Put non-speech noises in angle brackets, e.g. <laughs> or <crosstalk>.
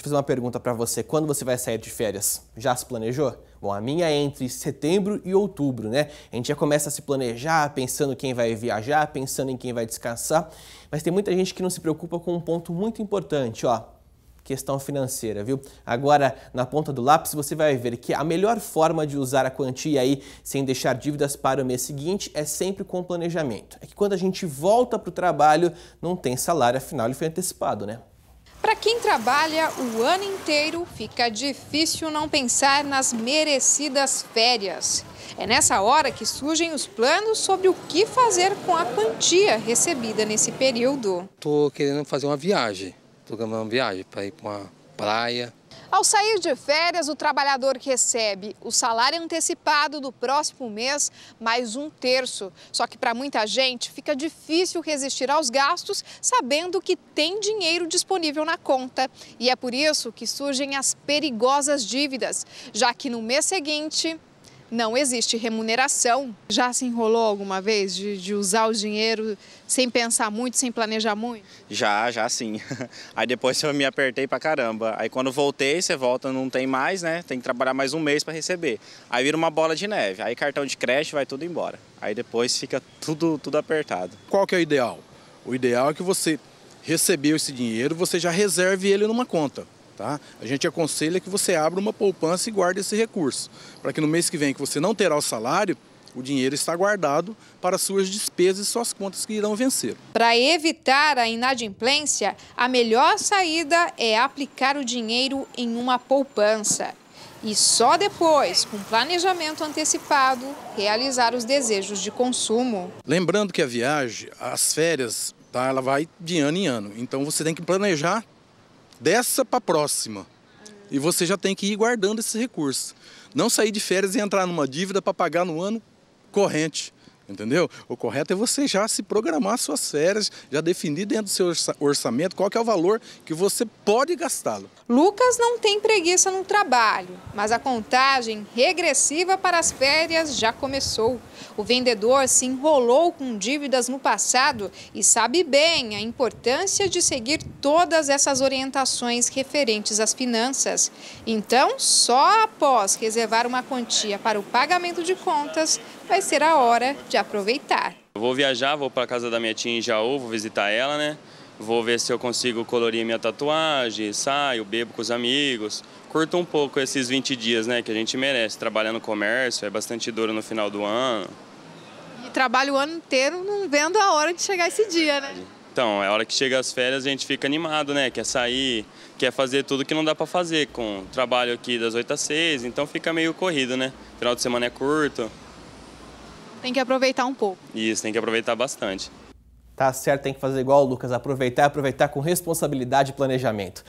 Deixa eu fazer uma pergunta para você. Quando você vai sair de férias? Já se planejou? Bom, a minha é entre setembro e outubro, né? A gente já começa a se planejar, pensando quem vai viajar, pensando em quem vai descansar. Mas tem muita gente que não se preocupa com um ponto muito importante, ó questão financeira, viu? Agora, na ponta do lápis, você vai ver que a melhor forma de usar a quantia aí sem deixar dívidas para o mês seguinte é sempre com planejamento. É que quando a gente volta para o trabalho, não tem salário, afinal ele foi antecipado, né? Para quem trabalha o ano inteiro, fica difícil não pensar nas merecidas férias. É nessa hora que surgem os planos sobre o que fazer com a quantia recebida nesse período. Estou querendo fazer uma viagem, estou ganhando uma viagem para ir para uma praia, ao sair de férias, o trabalhador recebe o salário antecipado do próximo mês, mais um terço. Só que para muita gente fica difícil resistir aos gastos, sabendo que tem dinheiro disponível na conta. E é por isso que surgem as perigosas dívidas, já que no mês seguinte não existe remuneração. Já se enrolou alguma vez de, de, usar o dinheiro sem pensar muito, sem planejar muito? Já, já sim. <laughs> Aí depois eu me apertei pra caramba. Aí quando voltei, você volta, não tem mais, né? Tem que trabalhar mais um mês para receber. Aí vira uma bola de neve. Aí cartão de crédito vai tudo embora. Aí depois fica tudo, tudo apertado. Qual que é o ideal? O ideal é que você recebeu esse dinheiro, você já reserve ele numa conta. Tá? A gente aconselha que você abra uma poupança e guarde esse recurso, para que no mês que vem que você não terá o salário, o dinheiro está guardado para suas despesas e suas contas que irão vencer. Para evitar a inadimplência, a melhor saída é aplicar o dinheiro em uma poupança. E só depois, com planejamento antecipado, realizar os desejos de consumo. Lembrando que a viagem, as férias, tá, ela vai de ano em ano. Então você tem que planejar dessa para a próxima. E você já tem que ir guardando esse recurso. Não sair de férias e entrar numa dívida para pagar no ano corrente. Entendeu? O correto é você já se programar suas férias, já definir dentro do seu orçamento qual é o valor que você pode gastá-lo. Lucas não tem preguiça no trabalho, mas a contagem regressiva para as férias já começou. O vendedor se enrolou com dívidas no passado e sabe bem a importância de seguir todas essas orientações referentes às finanças. Então, só após reservar uma quantia para o pagamento de contas, vai ser a hora de aproveitar. Eu vou viajar, vou para a casa da minha tia em Jaú, vou visitar ela, né? Vou ver se eu consigo colorir minha tatuagem, saio, bebo com os amigos. Curto um pouco esses 20 dias, né, que a gente merece. Trabalhar no comércio, é bastante duro no final do ano. E trabalho o ano inteiro não vendo a hora de chegar esse dia, né? Então, é a hora que chega as férias, a gente fica animado, né? Quer sair, quer fazer tudo que não dá para fazer com trabalho aqui das 8 às 6, então fica meio corrido, né? Final de semana é curto. Tem que aproveitar um pouco. Isso, tem que aproveitar bastante. Tá certo, tem que fazer igual o Lucas, aproveitar, aproveitar com responsabilidade e planejamento.